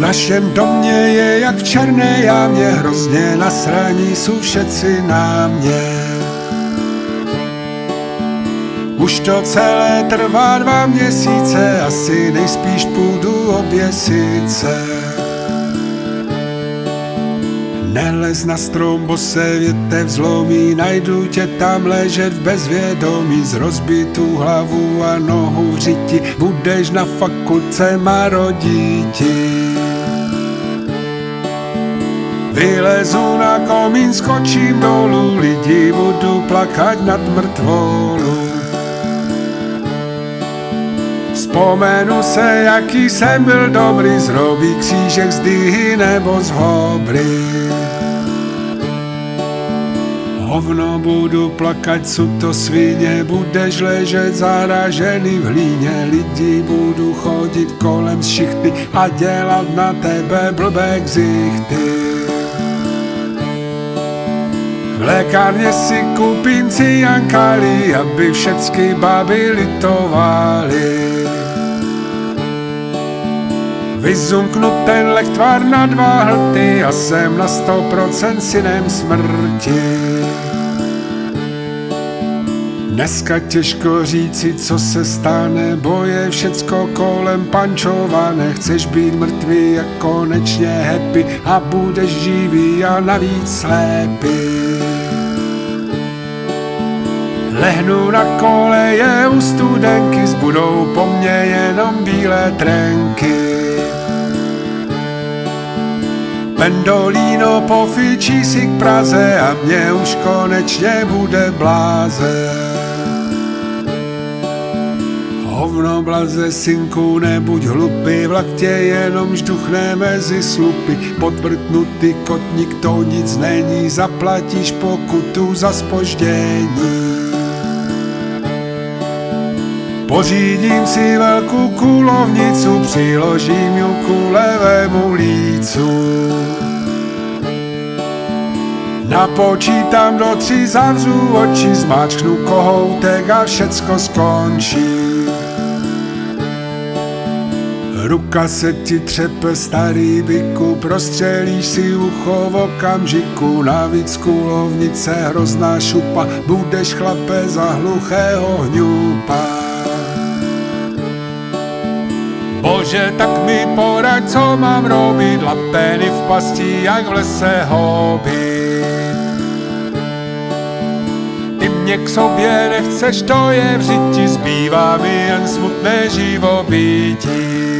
našem domě je jak v černé jámě, hrozně nasraní jsou všetci na mě. Už to celé trvá dva měsíce, asi nejspíš půjdu oběsit se. Nelez na strom, bo se větev zlomí, najdu tě tam ležet v bezvědomí, z rozbitou hlavu a nohu v řiti, budeš na fakulce marodíti. Vylezu na komín, skočím dolů, lidi budu plakat nad mrtvolu. Vzpomenu se, jaký jsem byl dobrý, zrobí křížek z dyhy nebo z hobry. Hovno budu plakat, to svině, budeš ležet zaražený v hlíně, lidi budu chodit kolem z šichty a dělat na tebe blbé ksichty. V lékárně si koupím ciankali, aby všecky baby litovali. Vyzumknu ten lechtvar na dva hlty a jsem na sto procent synem smrti. Dneska těžko říci, co se stane, bo je všecko kolem pančované. Chceš být mrtvý a konečně happy a budeš živý a navíc slepý. Lehnu na koleje u studenky, zbudou po mně jenom bílé trenky. Pendolino pofičí si k Praze a mě už konečně bude bláze. Hovno blaze, synku, nebuď hlupy, vlak tě jenom žduchne mezi slupy. Podvrtnutý kotník, to nic není, zaplatíš pokutu za spoždění. Pořídím si velkou kulovnicu, přiložím ju ku levému lícu. Napočítám do tří, zavřu oči, zmáčknu kohoutek a všecko skončí. Ruka se ti třepe starý byku, prostřelíš si ucho v okamžiku, navíc kulovnice hrozná šupa, budeš chlape za hluchého hňupa. Bože, tak mi poraď, co mám robit, lapeny v pasti, jak v lese hobby. Ty mě k sobě nechceš, to je v řiti, zbývá mi jen smutné živobytí.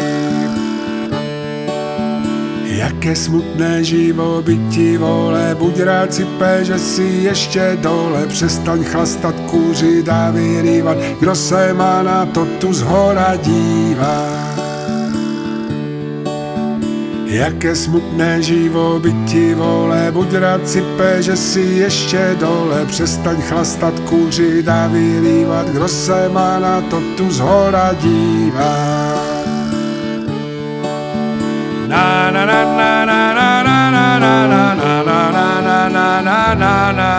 Jaké smutné živobytí, vole, buď rád si pe, že si ještě dole, přestaň chlastat, kůřit a vyrývat, kdo se má na to tu zhora dívá. Jaké smutné živobytí, vole, buď rád si pe, že si ještě dole, přestaň chlastat, kůřit a vylívat, kdo se má na to tu zhora dívá. Na na na na na na na na na na na na na na na